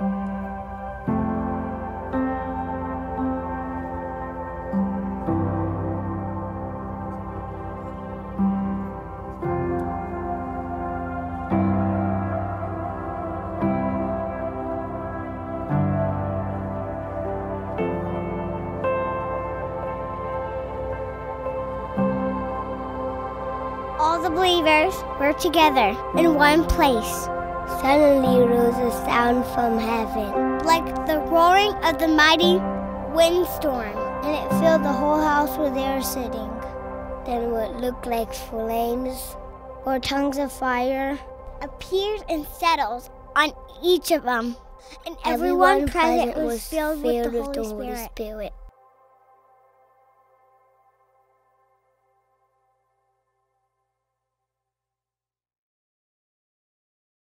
all the believers were together in one place. Suddenly rose a sound from heaven, like the roaring of the mighty windstorm, and it filled the whole house where they were sitting. Then what looked like flames or tongues of fire appeared and settled on each of them, and everyone, everyone present was filled, with the Holy, Holy Spirit. Spirit.